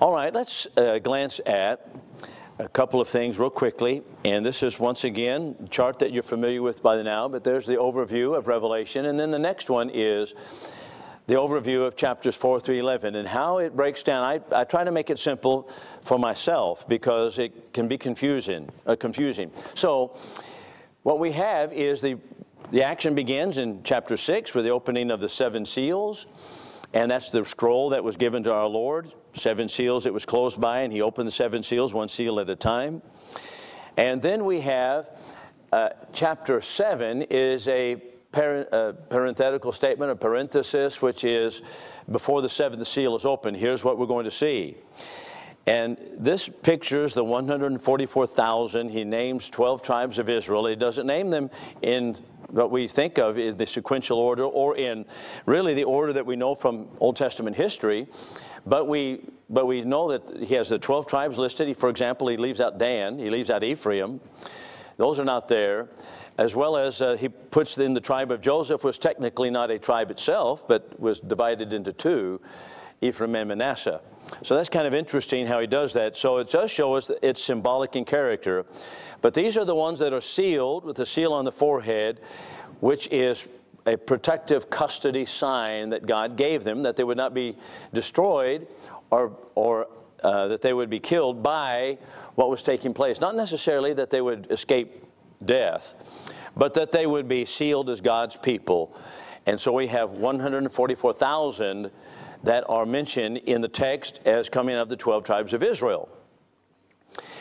All right, let's uh, glance at a couple of things real quickly. And this is once again a chart that you're familiar with by now, but there's the overview of Revelation. And then the next one is the overview of chapters 4 through 11 and how it breaks down. I, I try to make it simple for myself because it can be confusing. Uh, confusing. So, what we have is the, the action begins in chapter 6 with the opening of the seven seals. And that's the scroll that was given to our Lord. Seven seals it was closed by, and he opened the seven seals, one seal at a time. And then we have uh, chapter 7 is a a parenthetical statement, a parenthesis, which is before the seventh seal is open, here's what we're going to see. And this pictures the 144,000. He names 12 tribes of Israel. He doesn't name them in what we think of in the sequential order or in really the order that we know from Old Testament history. But we, but we know that he has the 12 tribes listed. He, for example, he leaves out Dan, he leaves out Ephraim. Those are not there as well as uh, he puts in the tribe of Joseph was technically not a tribe itself, but was divided into two, Ephraim and Manasseh. So that's kind of interesting how he does that. So it does show us that it's symbolic in character. But these are the ones that are sealed with the seal on the forehead, which is a protective custody sign that God gave them, that they would not be destroyed or, or uh, that they would be killed by what was taking place. Not necessarily that they would escape death, but that they would be sealed as God's people. And so we have 144,000 that are mentioned in the text as coming of the 12 tribes of Israel.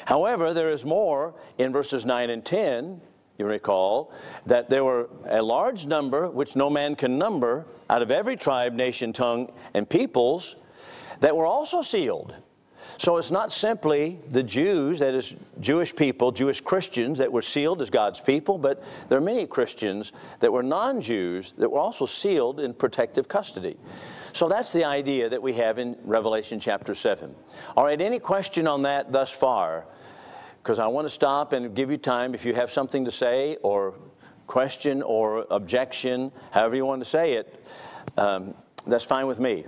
However, there is more in verses 9 and 10, you recall, that there were a large number, which no man can number, out of every tribe, nation, tongue, and peoples, that were also sealed. So it's not simply the Jews, that is, Jewish people, Jewish Christians that were sealed as God's people, but there are many Christians that were non Jews that were also sealed in protective custody. So that's the idea that we have in Revelation chapter 7. All right, any question on that thus far? Because I want to stop and give you time if you have something to say or question or objection, however you want to say it, um, that's fine with me.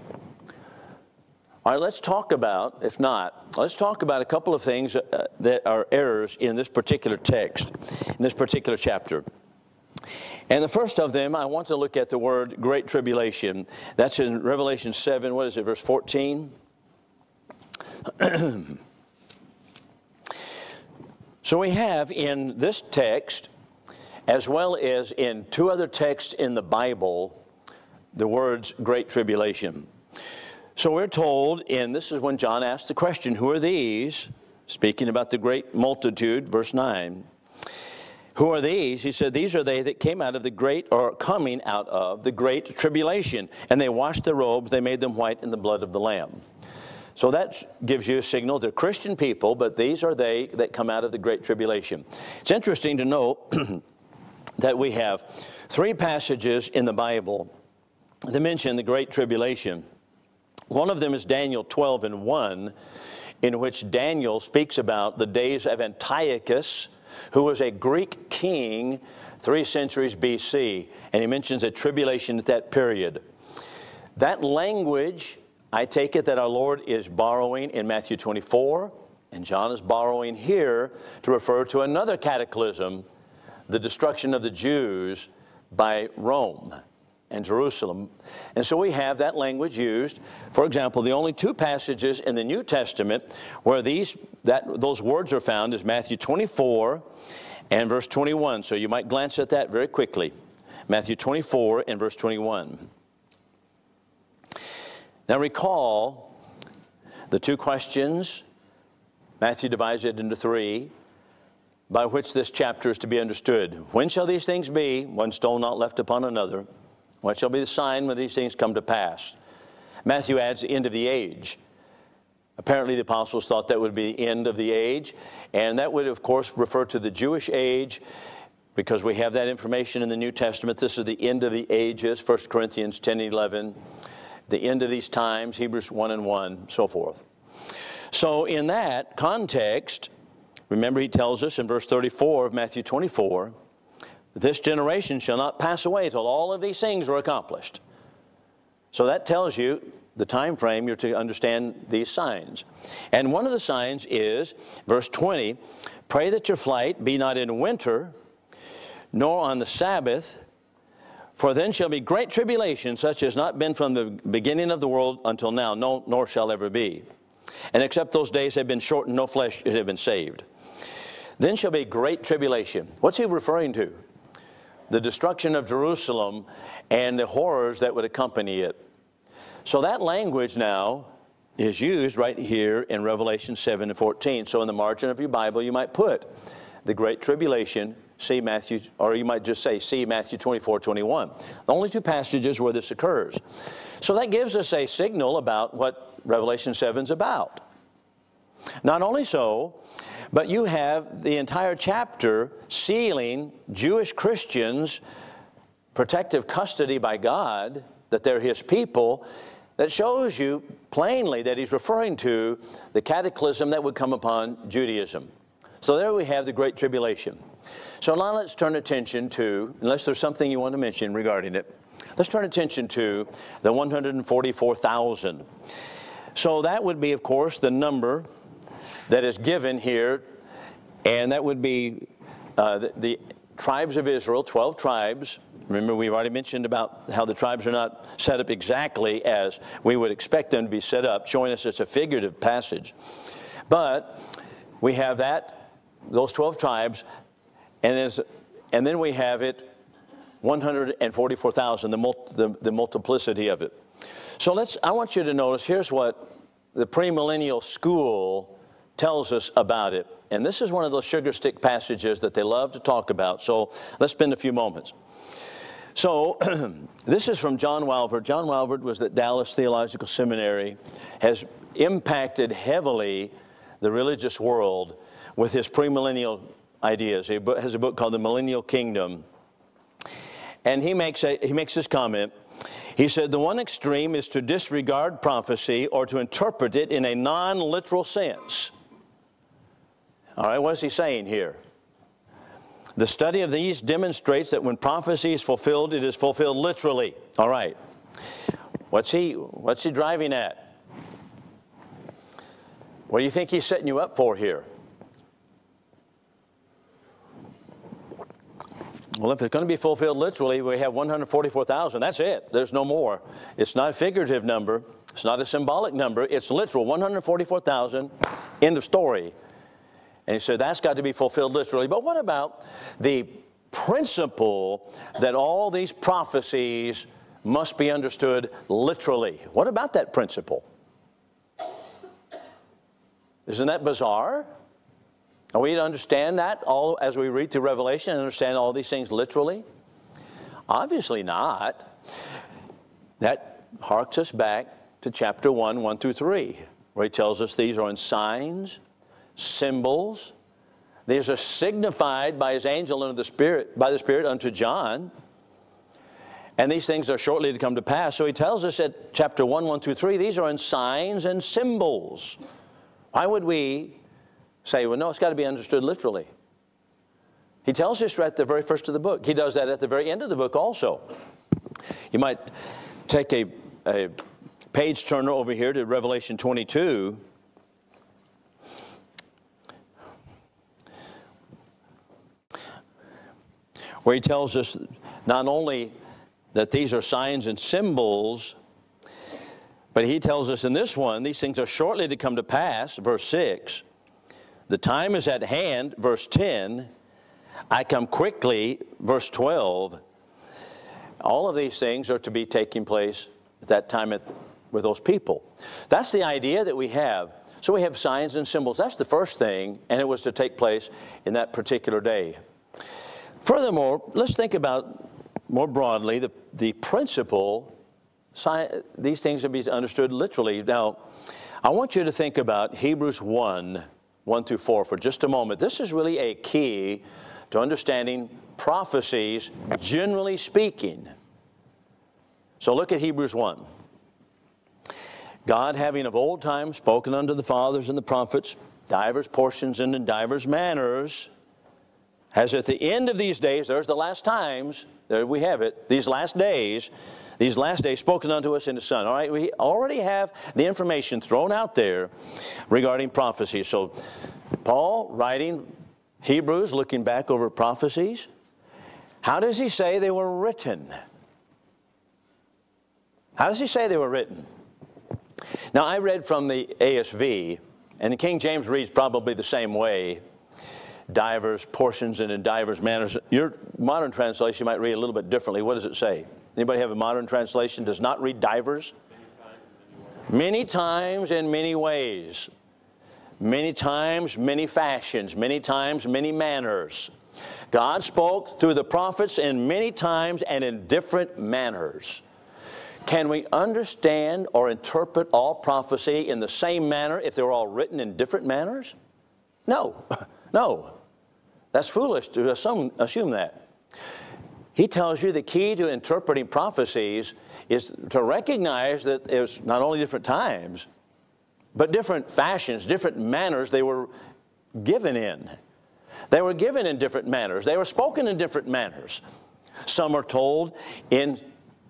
All right, let's talk about, if not, let's talk about a couple of things uh, that are errors in this particular text, in this particular chapter. And the first of them, I want to look at the word great tribulation. That's in Revelation 7, what is it, verse 14? so we have in this text, as well as in two other texts in the Bible, the words great tribulation. So we're told, and this is when John asked the question, Who are these? Speaking about the great multitude, verse 9. Who are these? He said, These are they that came out of the great, or coming out of the great tribulation. And they washed their robes, they made them white in the blood of the Lamb. So that gives you a signal. They're Christian people, but these are they that come out of the great tribulation. It's interesting to note that we have three passages in the Bible that mention the great tribulation. One of them is Daniel 12 and 1, in which Daniel speaks about the days of Antiochus, who was a Greek king three centuries BC, and he mentions a tribulation at that period. That language, I take it that our Lord is borrowing in Matthew 24, and John is borrowing here to refer to another cataclysm, the destruction of the Jews by Rome and Jerusalem. And so we have that language used. For example, the only two passages in the New Testament where these that those words are found is Matthew 24 and verse 21. So you might glance at that very quickly. Matthew 24 and verse 21. Now recall the two questions. Matthew divides it into three by which this chapter is to be understood. When shall these things be? One stone not left upon another. What shall be the sign when these things come to pass? Matthew adds the end of the age. Apparently, the apostles thought that would be the end of the age, and that would, of course, refer to the Jewish age because we have that information in the New Testament. This is the end of the ages, 1 Corinthians 10 11, the end of these times, Hebrews 1 and 1, so forth. So, in that context, remember he tells us in verse 34 of Matthew 24 this generation shall not pass away till all of these things are accomplished. So that tells you the time frame, you're to understand these signs. And one of the signs is, verse 20, pray that your flight be not in winter, nor on the Sabbath, for then shall be great tribulation, such as not been from the beginning of the world until now, no, nor shall ever be. And except those days have been shortened, no flesh have been saved. Then shall be great tribulation. What's he referring to? The destruction of Jerusalem and the horrors that would accompany it. So that language now is used right here in Revelation 7 and 14. So in the margin of your Bible, you might put the Great Tribulation, see Matthew, or you might just say, see Matthew 24, 21. The only two passages where this occurs. So that gives us a signal about what Revelation 7 is about. Not only so, but you have the entire chapter sealing Jewish Christians' protective custody by God, that they're His people, that shows you plainly that he's referring to the cataclysm that would come upon Judaism. So there we have the Great Tribulation. So now let's turn attention to, unless there's something you want to mention regarding it, let's turn attention to the 144,000. So that would be, of course, the number that is given here, and that would be uh, the, the tribes of Israel, 12 tribes, Remember, we've already mentioned about how the tribes are not set up exactly as we would expect them to be set up, showing us it's a figurative passage. But we have that, those 12 tribes, and, and then we have it 144,000, the, the, the multiplicity of it. So let's, I want you to notice, here's what the premillennial school tells us about it. And this is one of those sugar stick passages that they love to talk about. So let's spend a few moments. So, this is from John Walvoord. John Walvoord was at Dallas Theological Seminary, has impacted heavily the religious world with his premillennial ideas. He has a book called The Millennial Kingdom. And he makes, a, he makes this comment. He said, The one extreme is to disregard prophecy or to interpret it in a non literal sense. All right, what is he saying here? The study of these demonstrates that when prophecy is fulfilled, it is fulfilled literally. All right. What's he, what's he driving at? What do you think he's setting you up for here? Well, if it's going to be fulfilled literally, we have 144,000. That's it. There's no more. It's not a figurative number. It's not a symbolic number. It's literal. 144,000. End of story. And he said that's got to be fulfilled literally. But what about the principle that all these prophecies must be understood literally? What about that principle? Isn't that bizarre? Are we to understand that all as we read through Revelation and understand all these things literally? Obviously not. That harks us back to chapter 1, 1 through 3, where he tells us these are in signs, symbols. These are signified by his angel under the Spirit, by the Spirit unto John. And these things are shortly to come to pass. So he tells us at chapter 1, 1 through 3, these are in signs and symbols. Why would we say, well, no, it's got to be understood literally? He tells us right at the very first of the book. He does that at the very end of the book also. You might take a, a page turner over here to Revelation 22. where he tells us not only that these are signs and symbols, but he tells us in this one, these things are shortly to come to pass, verse 6. The time is at hand, verse 10. I come quickly, verse 12. All of these things are to be taking place at that time at, with those people. That's the idea that we have. So we have signs and symbols. That's the first thing, and it was to take place in that particular day. Furthermore, let's think about more broadly the, the principle. These things are to be understood literally. Now, I want you to think about Hebrews 1 1 through 4 for just a moment. This is really a key to understanding prophecies, generally speaking. So look at Hebrews 1. God, having of old time spoken unto the fathers and the prophets, divers portions and in divers manners, as at the end of these days, there's the last times, there we have it, these last days, these last days spoken unto us in the Son. All right, we already have the information thrown out there regarding prophecy. So, Paul writing Hebrews, looking back over prophecies, how does he say they were written? How does he say they were written? Now, I read from the ASV, and the King James reads probably the same way divers portions and in divers manners. Your modern translation might read a little bit differently. What does it say? Anybody have a modern translation? Does not read divers? Many times in many ways. Many times, many fashions. Many times, many manners. God spoke through the prophets in many times and in different manners. Can we understand or interpret all prophecy in the same manner if they're all written in different manners? No, no. That's foolish to assume, assume that. He tells you the key to interpreting prophecies is to recognize that there's not only different times, but different fashions, different manners they were given in. They were given in different manners. They were spoken in different manners. Some are told in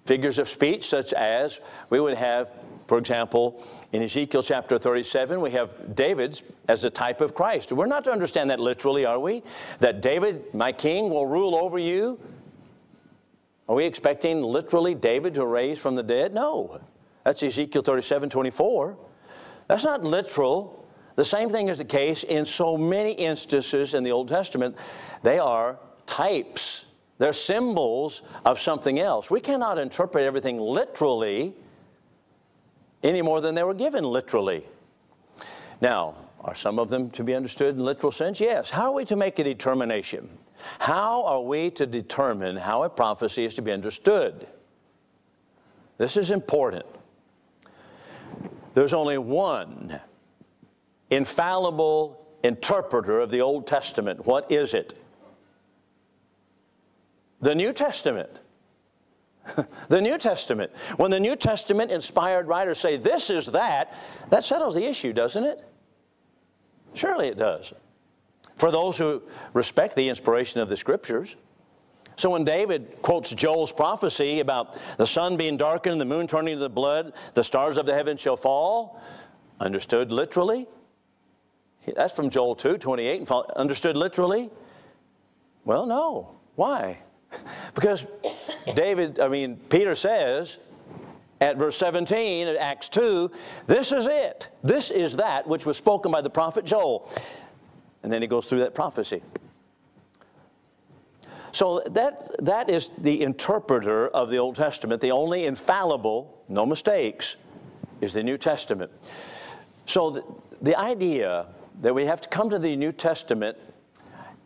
figures of speech, such as we would have, for example, in Ezekiel chapter 37, we have David's as a type of Christ. We're not to understand that literally, are we? That David, my king, will rule over you. Are we expecting literally David to raise from the dead? No. That's Ezekiel 37 24. That's not literal. The same thing is the case in so many instances in the Old Testament. They are types, they're symbols of something else. We cannot interpret everything literally any more than they were given literally. Now, are some of them to be understood in literal sense? Yes. How are we to make a determination? How are we to determine how a prophecy is to be understood? This is important. There's only one infallible interpreter of the Old Testament. What is it? The New Testament. the New Testament. When the New Testament inspired writers say this is that, that settles the issue, doesn't it? Surely it does. For those who respect the inspiration of the Scriptures. So when David quotes Joel's prophecy about the sun being darkened, the moon turning to the blood, the stars of the heavens shall fall, understood literally, that's from Joel 2, 28, understood literally? Well, no. Why? Because David, I mean, Peter says at verse 17 at Acts 2, this is it. This is that which was spoken by the prophet Joel. And then he goes through that prophecy. So that, that is the interpreter of the Old Testament. The only infallible, no mistakes, is the New Testament. So the, the idea that we have to come to the New Testament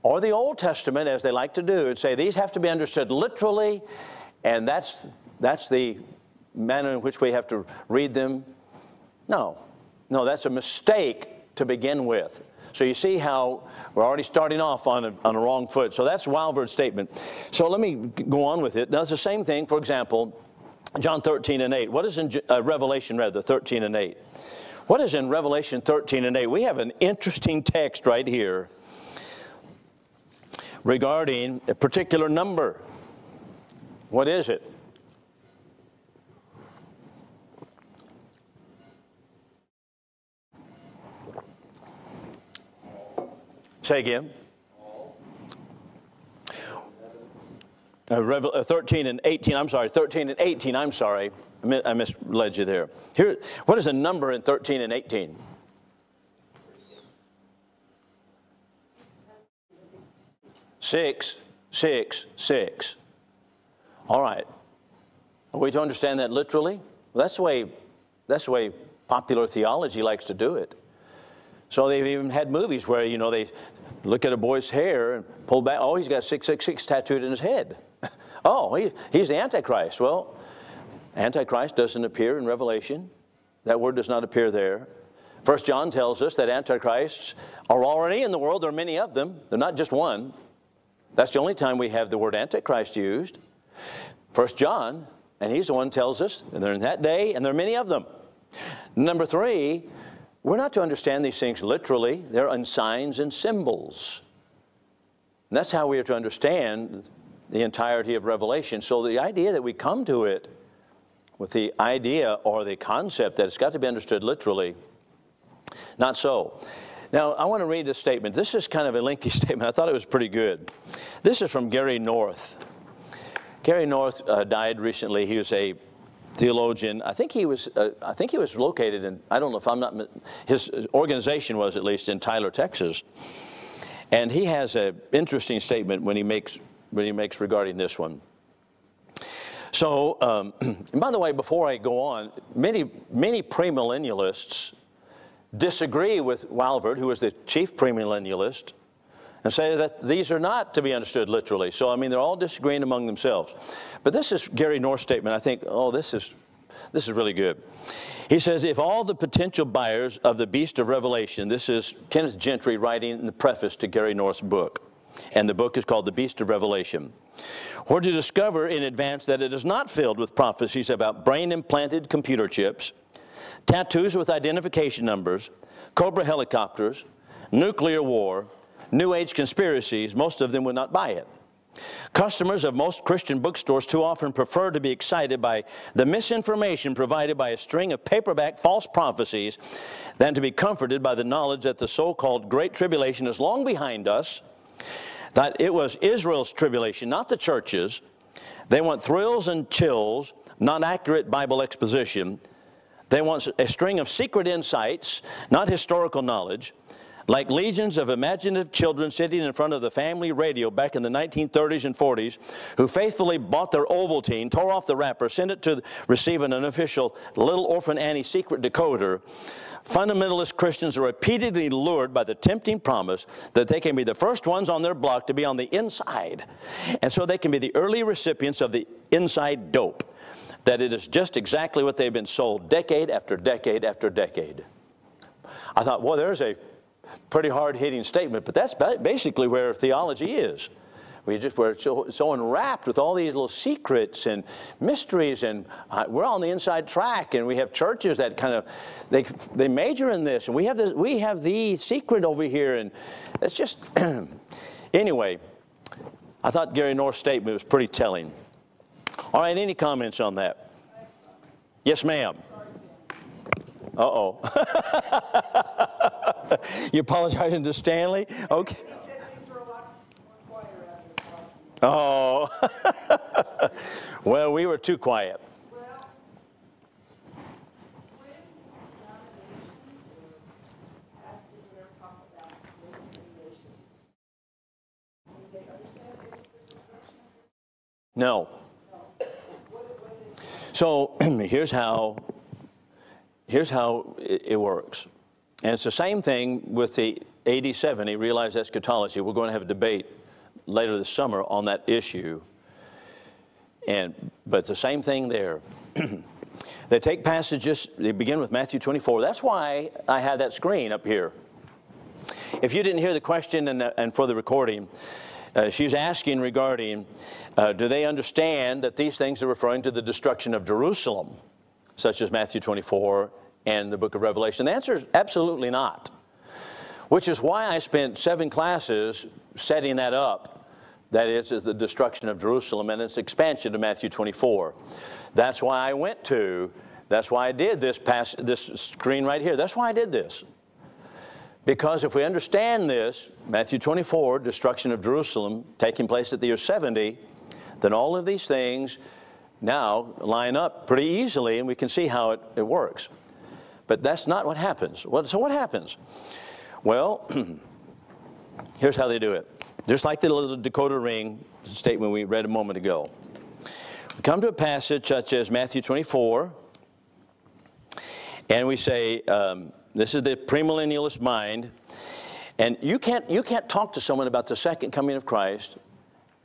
or the Old Testament, as they like to do, and say these have to be understood literally, and that's, that's the manner in which we have to read them. No, no, that's a mistake to begin with. So you see how we're already starting off on a, on a wrong foot. So that's Walvoord's statement. So let me go on with it. Now, it's the same thing, for example, John 13 and 8. What is in uh, Revelation, rather, 13 and 8? What is in Revelation 13 and 8? We have an interesting text right here regarding a particular number. What is it? Say again. Uh, uh, 13 and 18, I'm sorry, 13 and 18, I'm sorry. I misled you there. Here, what is the number in 13 and 18? Six, six, six. All right. Are we to understand that literally? That's the way. That's the way popular theology likes to do it. So they've even had movies where you know they look at a boy's hair and pull back. Oh, he's got six six six tattooed in his head. oh, he, he's the Antichrist. Well, Antichrist doesn't appear in Revelation. That word does not appear there. First John tells us that antichrists are already in the world. There are many of them. They're not just one. That's the only time we have the word antichrist used. First John, and he's the one tells us, and they're in that day, and there are many of them. Number three, we're not to understand these things literally. They're in signs and symbols. And that's how we are to understand the entirety of Revelation. So the idea that we come to it with the idea or the concept that it's got to be understood literally. Not so. Now, I want to read a statement. This is kind of a lengthy statement. I thought it was pretty good. This is from Gary North. Gary North uh, died recently. He was a theologian. I think he was. Uh, I think he was located in. I don't know if I'm not. His organization was at least in Tyler, Texas. And he has an interesting statement when he makes when he makes regarding this one. So, um, and by the way, before I go on, many many premillennialists disagree with Walvoord, who is the chief premillennialist, and say that these are not to be understood literally. So, I mean, they're all disagreeing among themselves. But this is Gary North's statement. I think, oh, this is, this is really good. He says, if all the potential buyers of the Beast of Revelation, this is Kenneth Gentry writing in the preface to Gary North's book, and the book is called The Beast of Revelation, were to discover in advance that it is not filled with prophecies about brain implanted computer chips, tattoos with identification numbers, Cobra helicopters, nuclear war, New Age conspiracies, most of them would not buy it. Customers of most Christian bookstores too often prefer to be excited by the misinformation provided by a string of paperback false prophecies than to be comforted by the knowledge that the so called Great Tribulation is long behind us, that it was Israel's tribulation, not the church's. They want thrills and chills, not accurate Bible exposition. They want a string of secret insights, not historical knowledge like legions of imaginative children sitting in front of the family radio back in the 1930s and 40s who faithfully bought their Ovaltine, tore off the wrapper, sent it to receive an unofficial Little Orphan Annie secret decoder. Fundamentalist Christians are repeatedly lured by the tempting promise that they can be the first ones on their block to be on the inside. And so they can be the early recipients of the inside dope. That it is just exactly what they've been sold decade after decade after decade. I thought, well, there's a pretty hard hitting statement, but that's basically where theology is. We just we're so, so enwrapped with all these little secrets and mysteries, and uh, we're on the inside track. And we have churches that kind of they they major in this, and we have this we have the secret over here, and it's just anyway. I thought Gary North's statement was pretty telling. All right, any comments on that? Yes, ma'am. Uh oh. you apologizing to Stanley? Okay. Oh. well, we were too quiet. No. So here's how here's how it, it works. And it's the same thing with the AD 70 realized eschatology. We're going to have a debate later this summer on that issue. And, but the same thing there. they take passages, they begin with Matthew 24. That's why I had that screen up here. If you didn't hear the question and, and for the recording, uh, she's asking regarding uh, do they understand that these things are referring to the destruction of Jerusalem, such as Matthew 24 and the book of Revelation? The answer is absolutely not. Which is why I spent seven classes setting that up. That is, is the destruction of Jerusalem and its expansion to Matthew 24. That's why I went to, that's why I did this, pass, this screen right here. That's why I did this. Because if we understand this, Matthew 24, destruction of Jerusalem, taking place at the year 70, then all of these things now line up pretty easily and we can see how it, it works. But that's not what happens. So what happens? Well, here's how they do it. Just like the little decoder ring statement we read a moment ago. We come to a passage such as Matthew 24, and we say, um, this is the premillennialist mind, and you can't, you can't talk to someone about the second coming of Christ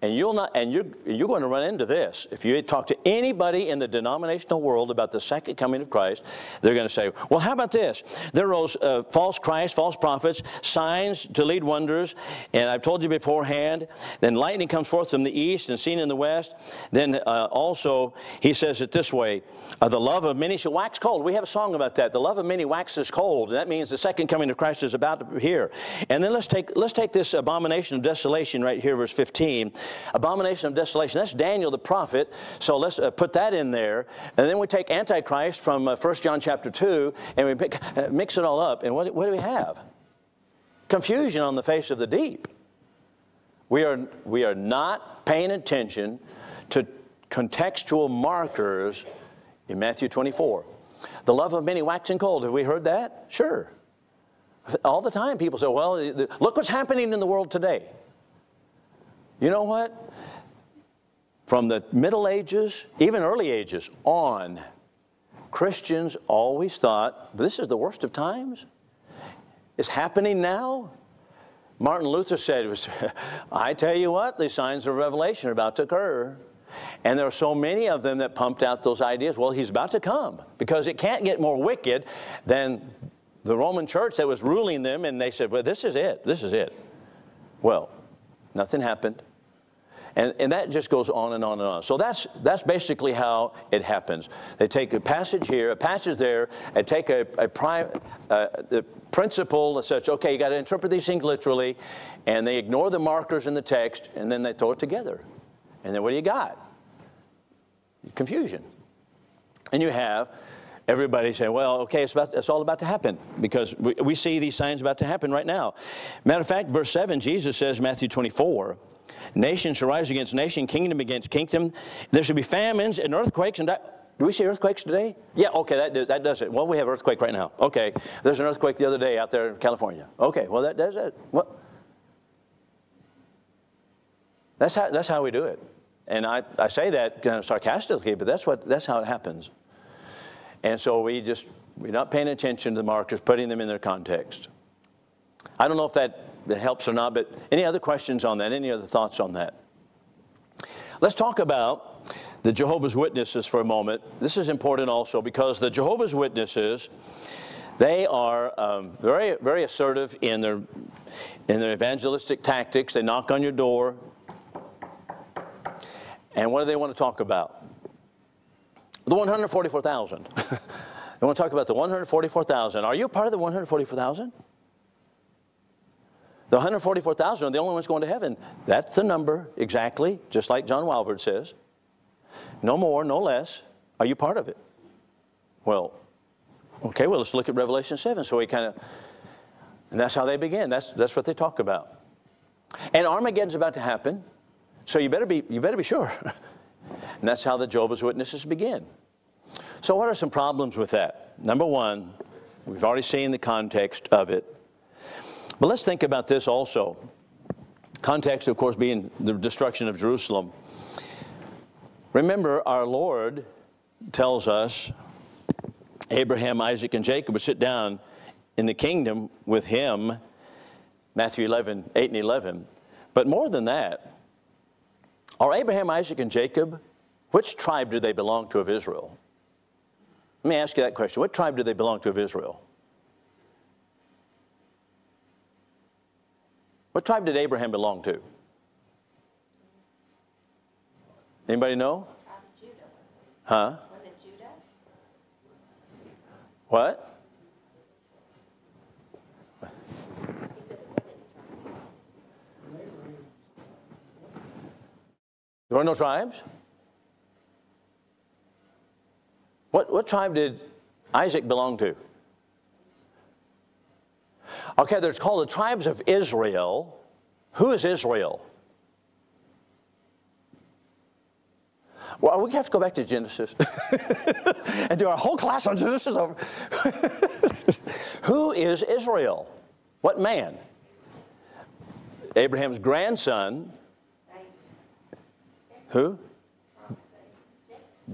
and you'll not, and you're, you're going to run into this. If you talk to anybody in the denominational world about the second coming of Christ, they're going to say, well, how about this? There rose uh, false Christ, false prophets, signs to lead wonders. And I've told you beforehand, then lightning comes forth from the east and seen in the west. Then uh, also, he says it this way, uh, the love of many shall wax cold. We have a song about that. The love of many waxes cold. And that means the second coming of Christ is about to here. And then let's take, let's take this abomination of desolation right here, verse 15 Abomination of desolation. That's Daniel the prophet. So let's uh, put that in there. And then we take Antichrist from uh, 1 John chapter 2 and we pick, uh, mix it all up. And what, what do we have? Confusion on the face of the deep. We are, we are not paying attention to contextual markers in Matthew 24. The love of many waxing cold. Have we heard that? Sure. All the time people say, well, look what's happening in the world today. You know what? From the Middle Ages, even early ages on, Christians always thought, this is the worst of times. It's happening now. Martin Luther said, I tell you what, the signs of revelation are about to occur. And there are so many of them that pumped out those ideas. Well, he's about to come because it can't get more wicked than the Roman church that was ruling them. And they said, well, this is it. This is it. Well, nothing happened. And, and that just goes on and on and on. So that's, that's basically how it happens. They take a passage here, a passage there, and take a, a prime, uh, the principle such, okay, you got to interpret these things literally, and they ignore the markers in the text, and then they throw it together. And then what do you got? Confusion. And you have everybody saying, well, okay, it's, about, it's all about to happen because we, we see these signs about to happen right now. Matter of fact, verse 7, Jesus says, Matthew 24, nation shall rise against nation, kingdom against kingdom. There shall be famines and earthquakes and do we see earthquakes today? Yeah, okay, that does, that does it. Well, we have earthquake right now. Okay, there's an earthquake the other day out there in California. Okay, well, that does it. What? That's how, that's how we do it. And I, I say that kind of sarcastically, but that's, what, that's how it happens. And so we just, we're not paying attention to the markers, putting them in their context. I don't know if that helps or not, but any other questions on that? Any other thoughts on that? Let's talk about the Jehovah's Witnesses for a moment. This is important also because the Jehovah's Witnesses, they are um, very, very assertive in their, in their evangelistic tactics. They knock on your door. And what do they want to talk about? The 144,000. they want to talk about the 144,000. Are you part of the 144,000? The 144,000 are the only ones going to heaven. That's the number exactly, just like John Walvoord says. No more, no less. Are you part of it? Well, okay, well, let's look at Revelation 7. So we kind of, and that's how they begin. That's, that's what they talk about. And Armageddon's about to happen. So you better be, you better be sure. and that's how the Jehovah's Witnesses begin. So what are some problems with that? Number one, we've already seen the context of it. But let's think about this also. Context, of course, being the destruction of Jerusalem. Remember, our Lord tells us Abraham, Isaac, and Jacob would sit down in the kingdom with him, Matthew 11, 8 and 11. But more than that, are Abraham, Isaac, and Jacob, which tribe do they belong to of Israel? Let me ask you that question. What tribe do they belong to of Israel? What tribe did Abraham belong to? Anybody know? Huh? What? There were no tribes? What, what tribe did Isaac belong to? Okay, there's called the tribes of Israel. Who is Israel? Well, we have to go back to Genesis and do our whole class on Genesis over. Who is Israel? What man? Abraham's grandson who?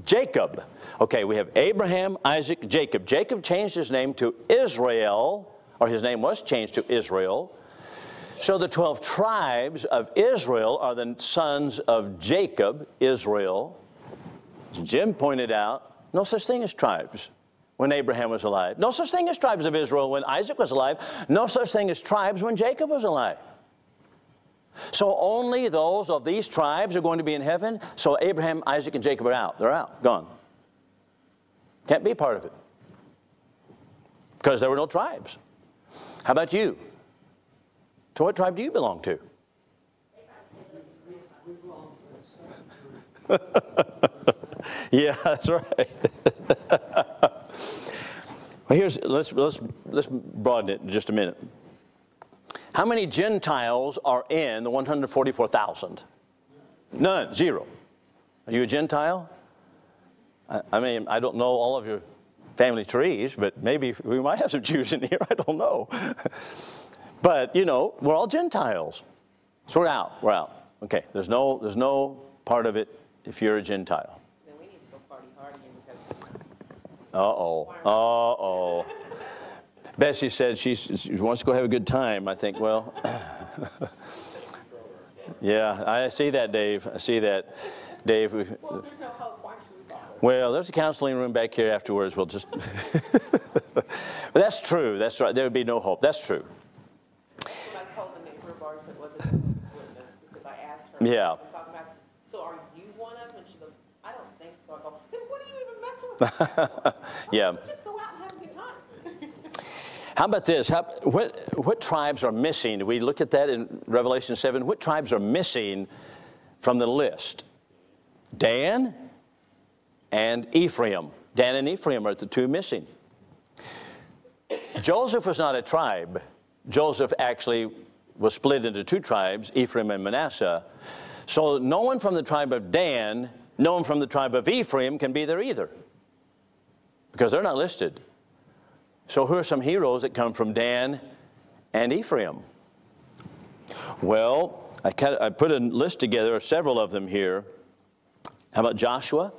Jacob. Okay, we have Abraham, Isaac, Jacob. Jacob changed his name to Israel, or his name was changed to Israel. So the 12 tribes of Israel are the sons of Jacob, Israel. Jim pointed out, no such thing as tribes when Abraham was alive. No such thing as tribes of Israel when Isaac was alive. No such thing as tribes when Jacob was alive. So only those of these tribes are going to be in heaven. So Abraham, Isaac, and Jacob are out. They're out, gone. Can't be part of it. Because there were no tribes. How about you? To what tribe do you belong to? yeah, that's right. well, here's let's let's let's broaden it in just a minute. How many Gentiles are in the 144,000? None, zero. Are you a Gentile? I, I mean, I don't know all of your family trees, but maybe we might have some Jews in here. I don't know. but you know, we're all Gentiles, so we're out. We're out. Okay. There's no there's no part of it if you're a Gentile. Uh oh. Uh oh. Bessie said she wants to go have a good time. I think, well, yeah, I see that, Dave. I see that, Dave. Well, there's no hope. Well, there's a counseling room back here afterwards. We'll just. but that's true. That's right. There would be no hope. That's true. Yeah. So are you one of them? And she goes, I don't think so. I go, then what are you even messing with? yeah. Let's just go out and have a good time. How about this? How, what, what tribes are missing? Do we look at that in Revelation 7? What tribes are missing from the list? Dan and Ephraim. Dan and Ephraim are the two missing. Joseph was not a tribe. Joseph actually was split into two tribes, Ephraim and Manasseh. So no one from the tribe of Dan, no one from the tribe of Ephraim can be there either because they're not listed. So, who are some heroes that come from Dan and Ephraim? Well, I, put a list together of several of them here. How about Joshua?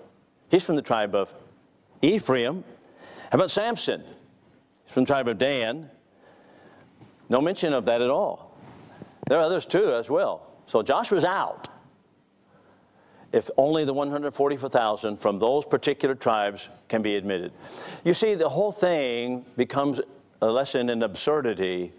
He's from the tribe of Ephraim. How about Samson? He's from the tribe of Dan. No mention of that at all. There are others too as well. So Joshua's out. If only the 144,000 from those particular tribes can be admitted. You see, the whole thing becomes a lesson in absurdity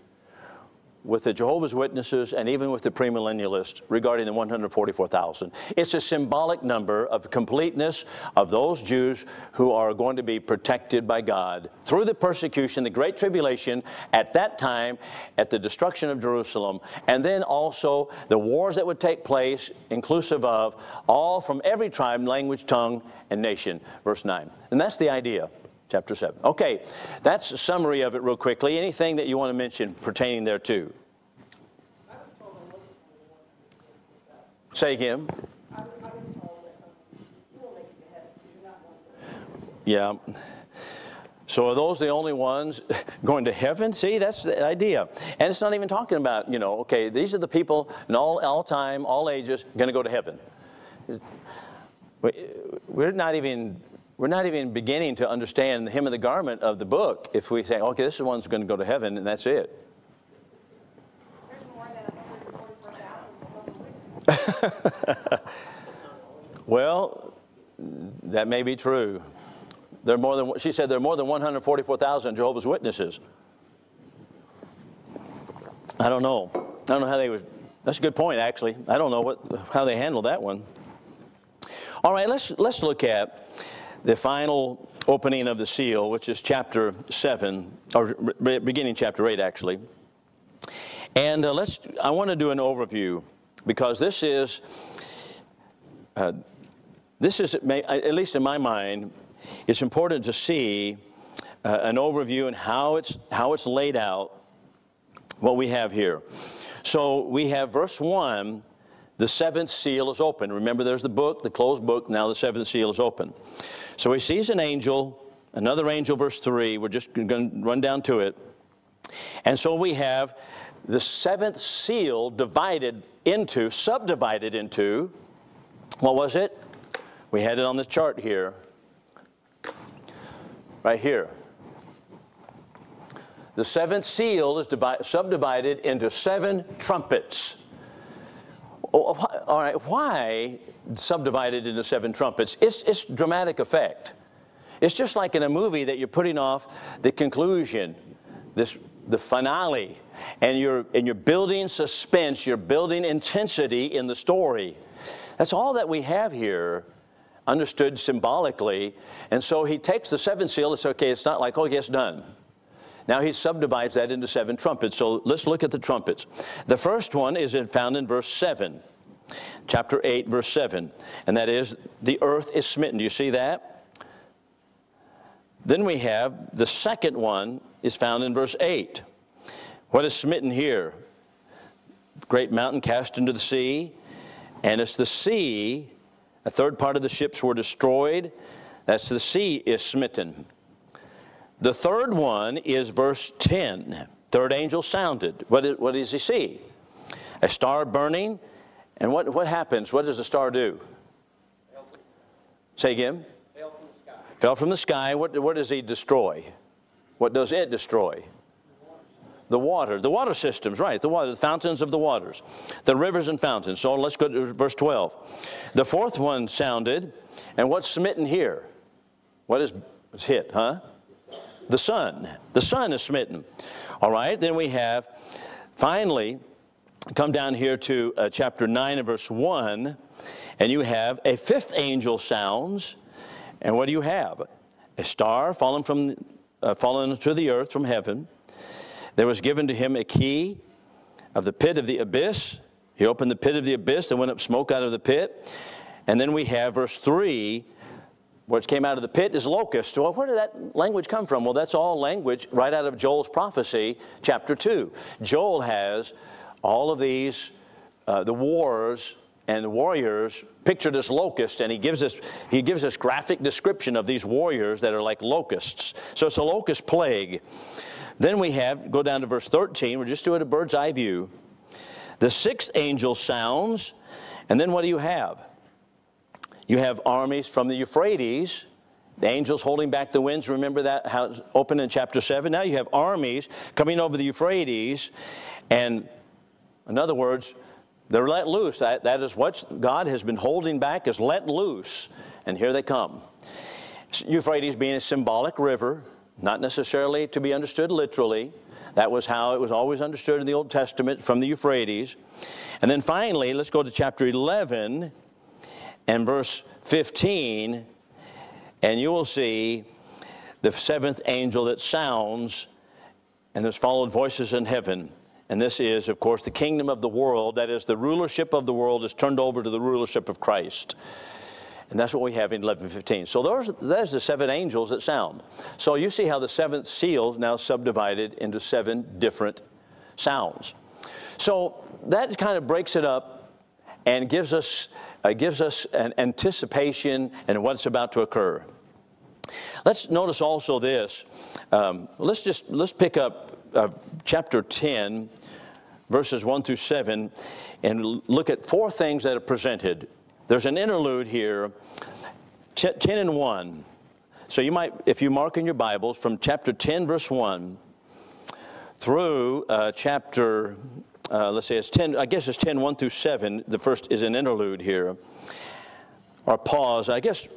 with the Jehovah's Witnesses and even with the premillennialists regarding the 144,000. It's a symbolic number of completeness of those Jews who are going to be protected by God through the persecution, the Great Tribulation at that time, at the destruction of Jerusalem, and then also the wars that would take place, inclusive of all from every tribe, language, tongue, and nation. Verse 9. And that's the idea chapter 7. Okay, that's a summary of it real quickly. Anything that you want to mention pertaining there too? Say again. Yeah. So are those the only ones going to heaven? See, that's the idea. And it's not even talking about, you know, okay, these are the people in all, all time, all ages, going to go to heaven. We're not even we're not even beginning to understand the hem of the garment of the book if we say, okay, this is the one's going to go to heaven, and that's it. well, that may be true. There are more than, she said there are more than 144,000 Jehovah's Witnesses. I don't know. I don't know how they would. That's a good point, actually. I don't know what, how they handle that one. All right, let's, let's look at the final opening of the seal, which is chapter 7, or beginning chapter 8, actually. And uh, let's, I want to do an overview because this is, uh, this is, at least in my mind, it's important to see uh, an overview and how it's, how it's laid out, what we have here. So we have verse 1 the seventh seal is open. Remember, there's the book, the closed book. Now the seventh seal is open. So he sees an angel, another angel, verse 3. We're just going to run down to it. And so we have the seventh seal divided into, subdivided into, what was it? We had it on the chart here. Right here. The seventh seal is subdivided into seven trumpets. Oh, all right, why subdivided into seven trumpets? It's, it's dramatic effect. It's just like in a movie that you're putting off the conclusion, this, the finale, and you're, and you're building suspense, you're building intensity in the story. That's all that we have here, understood symbolically. And so he takes the seventh seal, it's okay, it's not like, oh, yes, done. Now he subdivides that into seven trumpets. So let's look at the trumpets. The first one is found in verse 7. chapter 8, verse 7. And that is, the earth is smitten. Do you see that? Then we have the second one is found in verse 8. What is smitten here? Great mountain cast into the sea, and it's the sea. A third part of the ships were destroyed. That's the sea is smitten. The third one is verse 10. Third angel sounded. What, is, what does he see? A star burning. And what, what happens? What does the star do? Say again. Fell from the sky. Fell from the sky. What, what does he destroy? What does it destroy? The water, the water systems, right? The water, the fountains of the waters, the rivers and fountains. So let's go to verse 12. The fourth one sounded, and what's smitten here? What is hit, huh? The sun. The sun is smitten. All right, then we have finally come down here to uh, chapter 9 and verse 1, and you have a fifth angel sounds. And what do you have? A star fallen from uh, fallen to the earth from heaven. There was given to him a key of the pit of the abyss. He opened the pit of the abyss, and went up smoke out of the pit. And then we have verse 3 which came out of the pit is locust. Well, where did that language come from? Well, that's all language right out of Joel's prophecy, chapter 2. Joel has all of these, uh, the wars and the warriors pictured as locusts, and he gives us he gives us graphic description of these warriors that are like locusts. So it's a locust plague. Then we have go down to verse 13. We're just doing a bird's eye view. The sixth angel sounds, and then what do you have? You have armies from the Euphrates, the angels holding back the winds. Remember that how it's open in chapter 7? Now you have armies coming over the Euphrates, and in other words, they're let loose. That, that is what God has been holding back, is let loose. And here they come. Euphrates being a symbolic river, not necessarily to be understood literally. That was how it was always understood in the Old Testament from the Euphrates. And then finally, let's go to chapter 11 and verse 15, and you will see the seventh angel that sounds, and there's followed voices in heaven. And this is, of course, the kingdom of the world. That is, the rulership of the world is turned over to the rulership of Christ. And that's what we have in 11:15. So those, there's the seven angels that sound. So you see how the seventh seal is now subdivided into seven different sounds. So that kind of breaks it up and gives us uh, gives us an anticipation and what's about to occur. Let's notice also this. Um, let's just let's pick up uh, chapter 10, verses 1 through 7, and look at four things that are presented. There's an interlude here, 10 and 1. So you might, if you mark in your Bibles, from chapter 10, verse 1 through uh, chapter uh, let's say it's 10, I guess it's 10, 1 through 7. The first is an interlude here, or pause. I guess,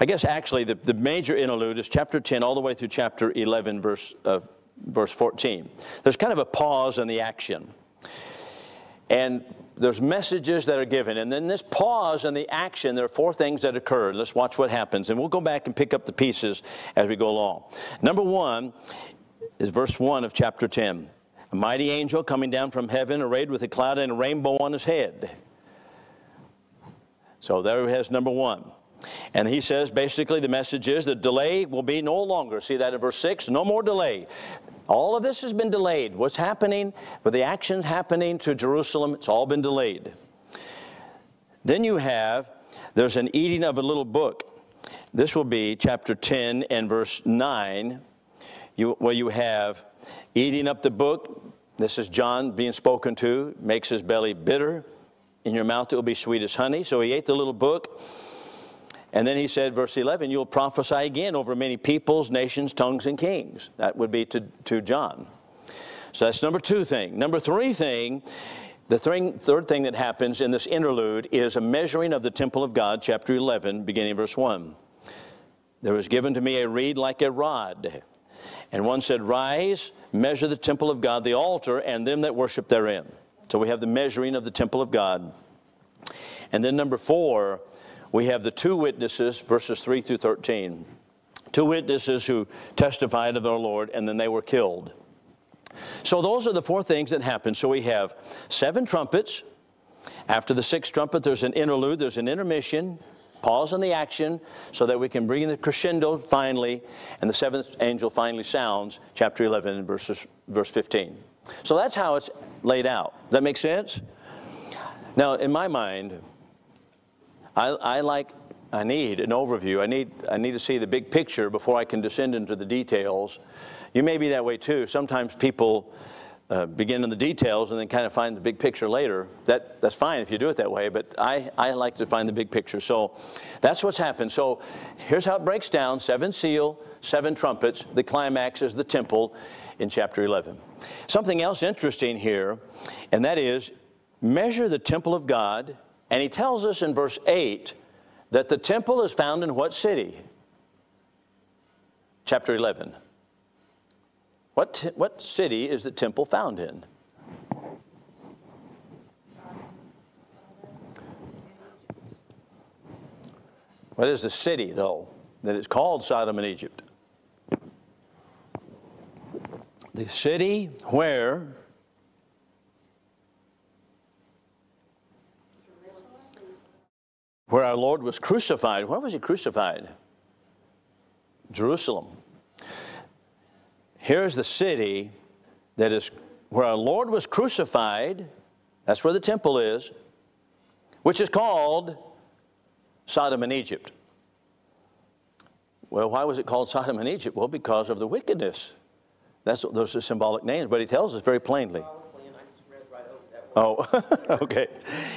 I guess actually the, the major interlude is chapter 10 all the way through chapter 11, verse, uh, verse 14. There's kind of a pause in the action. And there's messages that are given. And then this pause in the action, there are four things that occur. Let's watch what happens. And we'll go back and pick up the pieces as we go along. Number one is verse 1 of chapter 10 a mighty angel coming down from heaven, arrayed with a cloud and a rainbow on his head. So there he has number one. And he says basically the message is the delay will be no longer. See that in verse 6? No more delay. All of this has been delayed. What's happening, with the actions happening to Jerusalem, it's all been delayed. Then you have, there's an eating of a little book. This will be chapter 10 and verse 9, you, where you have Eating up the book, this is John being spoken to, makes his belly bitter. In your mouth it will be sweet as honey. So he ate the little book. And then he said, verse 11, you'll prophesy again over many peoples, nations, tongues, and kings. That would be to, to John. So that's number two thing. Number three thing, the thing, third thing that happens in this interlude is a measuring of the temple of God, chapter 11, beginning verse 1. There was given to me a reed like a rod. And one said, Rise, measure the temple of God, the altar, and them that worship therein. So we have the measuring of the temple of God. And then number four, we have the two witnesses, verses 3 through 13. Two witnesses who testified of our Lord, and then they were killed. So those are the four things that happen. So we have seven trumpets, After the sixth trumpet, there's an interlude, there's an intermission, pause on the action so that we can bring the crescendo finally, and the seventh angel finally sounds, chapter 11, verses, verse 15. So that's how it's laid out. Does that make sense? Now, in my mind, I, I like, I need an overview. I need, I need to see the big picture before I can descend into the details. You may be that way too. Sometimes people uh, begin in the details and then kind of find the big picture later. That, that's fine if you do it that way, but I, I like to find the big picture. So that's what's happened. So here's how it breaks down seven seal, seven trumpets. The climax is the temple in chapter 11. Something else interesting here, and that is measure the temple of God. And he tells us in verse 8 that the temple is found in what city? Chapter 11. What, what city is the temple found in? What is the city, though, that is called Sodom and Egypt? The city where where our Lord was crucified. Where was he crucified? Jerusalem. Here's the city that is where our Lord was crucified. That's where the temple is, which is called Sodom and Egypt. Well, why was it called Sodom and Egypt? Well, because of the wickedness. That's, those are symbolic names, but he tells us very plainly. Oh, okay.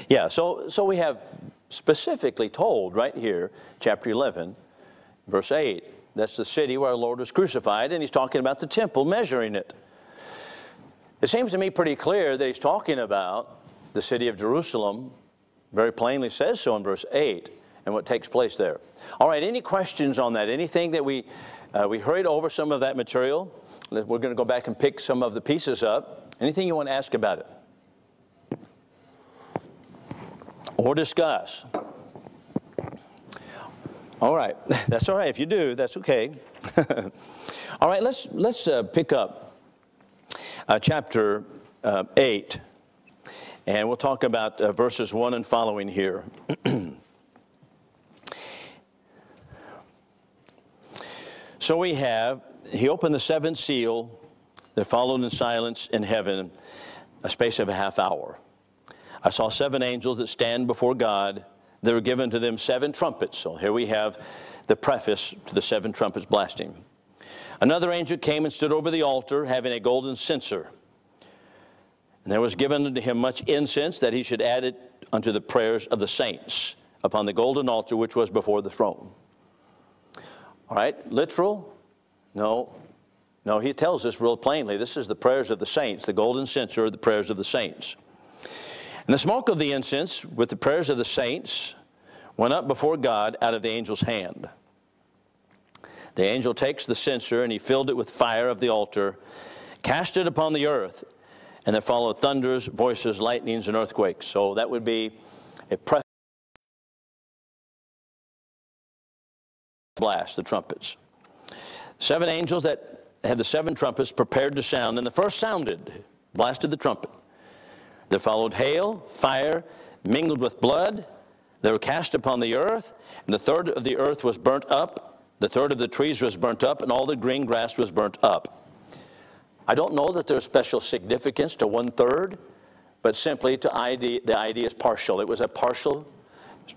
Yeah, so, so we have specifically told right here, chapter 11, verse 8, that's the city where our Lord was crucified, and he's talking about the temple, measuring it. It seems to me pretty clear that he's talking about the city of Jerusalem, very plainly says so in verse 8, and what takes place there. All right, any questions on that? Anything that we, uh, we hurried over some of that material? We're going to go back and pick some of the pieces up. Anything you want to ask about it? Or discuss? All right, that's all right. If you do, that's okay. all right, let's let's uh, pick up uh, chapter uh, eight, and we'll talk about uh, verses one and following here. so we have he opened the seventh seal. There followed in silence in heaven a space of a half hour. I saw seven angels that stand before God there were given to them seven trumpets. So here we have the preface to the seven trumpets blasting. Another angel came and stood over the altar, having a golden censer. And there was given unto him much incense that he should add it unto the prayers of the saints upon the golden altar which was before the throne. All right, literal? No. No, he tells us real plainly this is the prayers of the saints, the golden censer, the prayers of the saints. And the smoke of the incense with the prayers of the saints went up before God out of the angel's hand. The angel takes the censer and he filled it with fire of the altar, cast it upon the earth, and there followed thunders, voices, lightnings, and earthquakes. So that would be a press blast, the trumpets. Seven angels that had the seven trumpets prepared to sound, and the first sounded, blasted the trumpet. There followed hail, fire, mingled with blood. They were cast upon the earth, and the third of the earth was burnt up, the third of the trees was burnt up, and all the green grass was burnt up. I don't know that there's special significance to one third, but simply to ID, the idea is partial. It was a partial,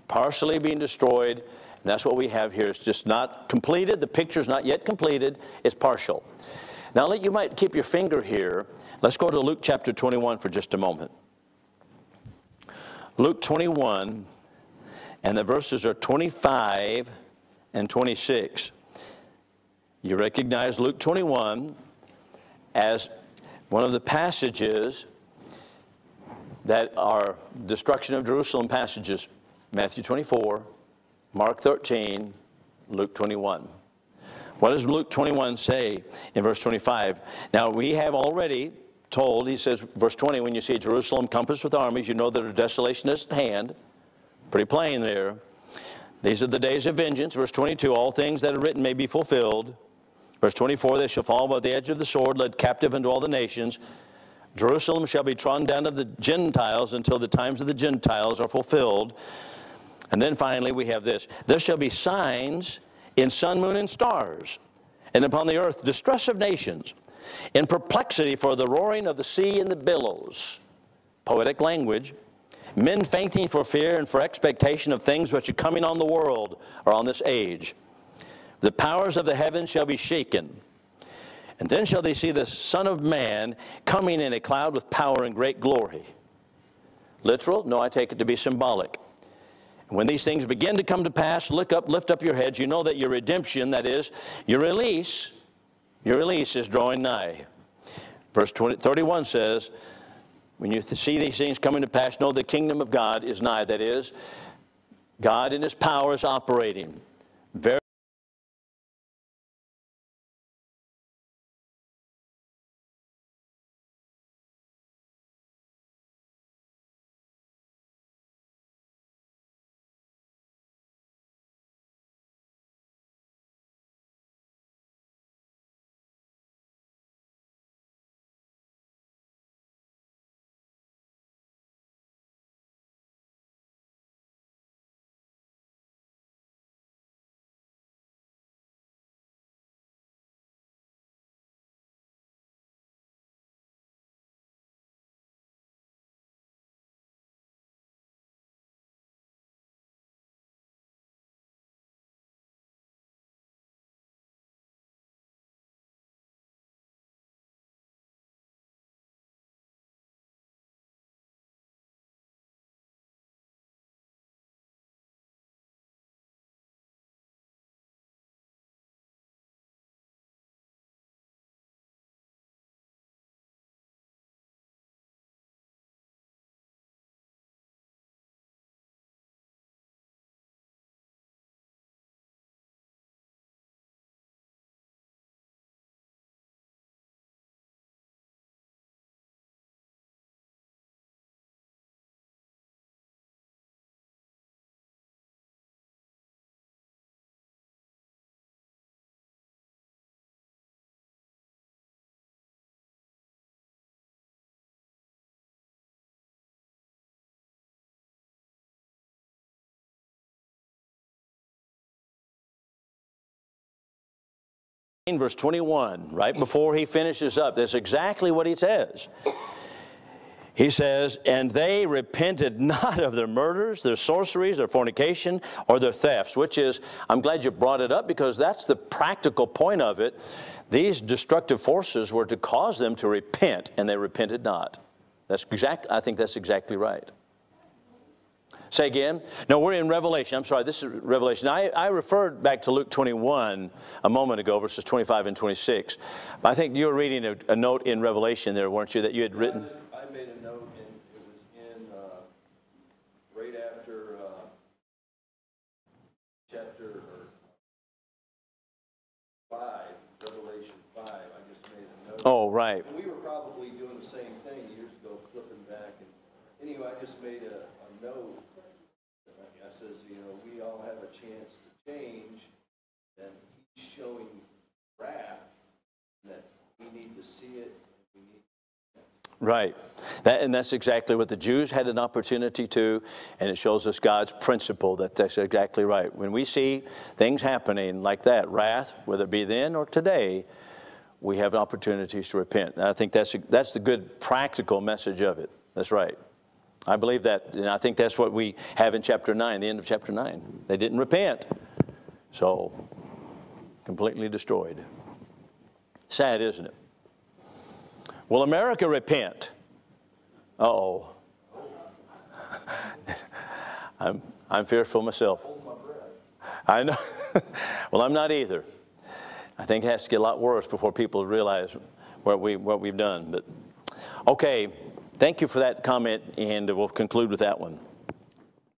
partially being destroyed, and that's what we have here. It's just not completed. The picture's not yet completed. It's partial. Now, you might keep your finger here. Let's go to Luke chapter 21 for just a moment. Luke 21, and the verses are 25 and 26. You recognize Luke 21 as one of the passages that are destruction of Jerusalem passages Matthew 24, Mark 13, Luke 21. What does Luke 21 say in verse 25? Now, we have already told, he says, verse 20, when you see Jerusalem compassed with armies, you know that her desolation is at hand. Pretty plain there. These are the days of vengeance. Verse 22, all things that are written may be fulfilled. Verse 24, they shall fall by the edge of the sword, led captive into all the nations. Jerusalem shall be trodden down of the Gentiles until the times of the Gentiles are fulfilled. And then finally, we have this there shall be signs in sun, moon, and stars, and upon the earth distress of nations, in perplexity for the roaring of the sea and the billows. Poetic language. Men fainting for fear and for expectation of things which are coming on the world or on this age. The powers of the heavens shall be shaken. And then shall they see the Son of Man coming in a cloud with power and great glory. Literal? No, I take it to be symbolic. When these things begin to come to pass, look up, lift up your heads. You know that your redemption, that is, your release, your release is drawing nigh. Verse 20, 31 says, when you see these things coming to pass, know the kingdom of God is nigh. That is, God in his power is operating. Very verse 21, right before he finishes up, that's exactly what he says. He says, And they repented not of their murders, their sorceries, their fornication, or their thefts, which is, I'm glad you brought it up because that's the practical point of it. These destructive forces were to cause them to repent, and they repented not. That's exact, I think that's exactly right. Say again? No, we're in Revelation. I'm sorry, this is Revelation. I, I referred back to Luke 21 a moment ago, verses 25 and 26. But I think you were reading a, a note in Revelation there, weren't you, that you had written? I made a note, and it was in, uh, right after, uh, chapter, five, Revelation five, I just made a note. Oh, right. And we were probably doing the same thing years ago, flipping back, and anyway, I just made a, a note. I says, you know, we all have a chance to change, and he's showing wrath, and that we need to see it, Right. That, and that's exactly what the Jews had an opportunity to, and it shows us God's principle that that's exactly right. When we see things happening like that, wrath, whether it be then or today, we have opportunities to repent. And I think that's, that's the good practical message of it. That's right. I believe that, and I think that's what we have in chapter 9, the end of chapter 9. They didn't repent, so completely destroyed. Sad, isn't it? Will America repent? Oh. I'm, I'm fearful myself. I know. well, I'm not either. I think it has to get a lot worse before people realize what, we, what we've done. But okay, thank you for that comment, and we'll conclude with that one.